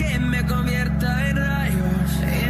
que me convierta en rayos.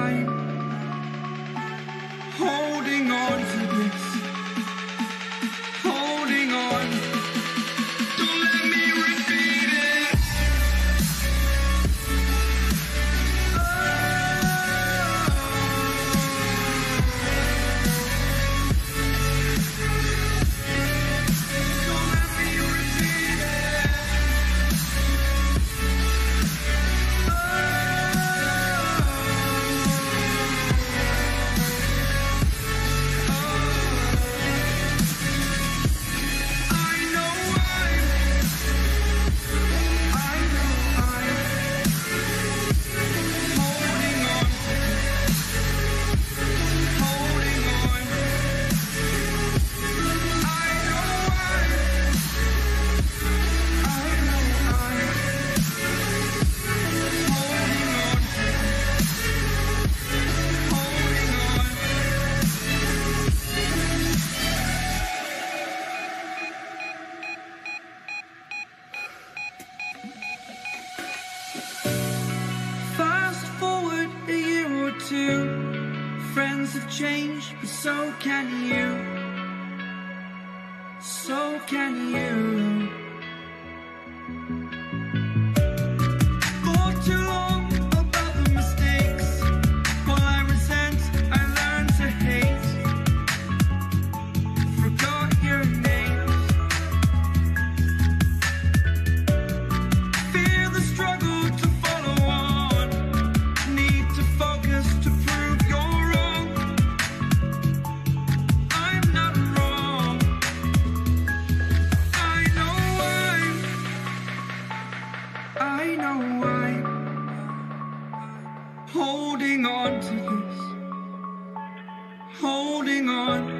So can you. So can you. holding on to this, holding on.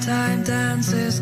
Nighttime dances,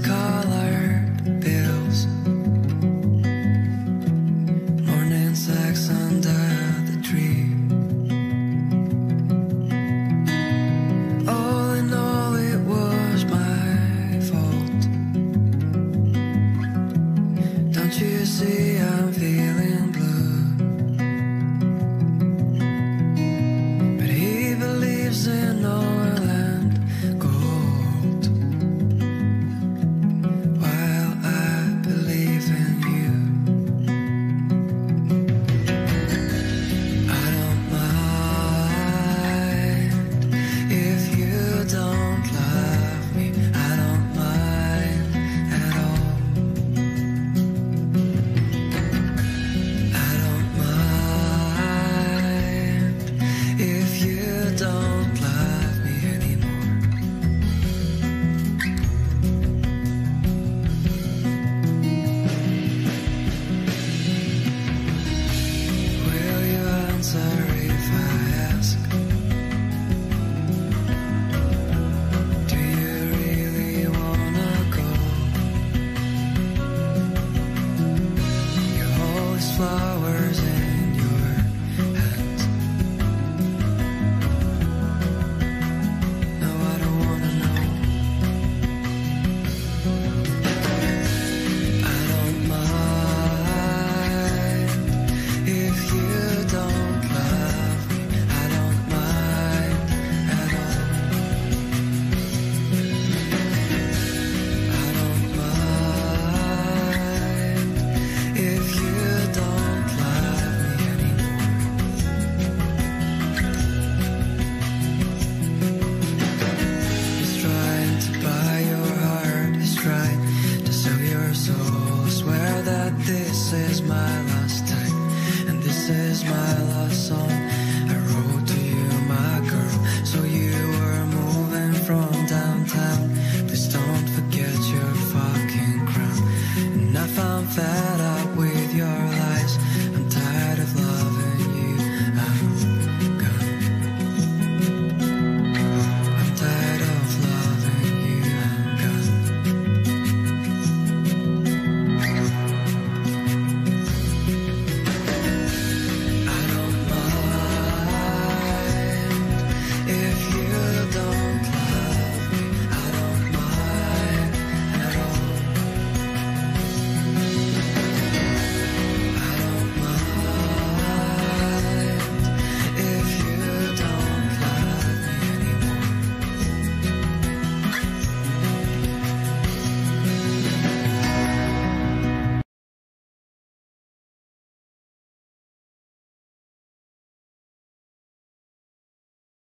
this is my last time, and this is my last song. I wrote to you, my girl, so you were moving from downtown. Please don't forget your fucking crown. And I found that.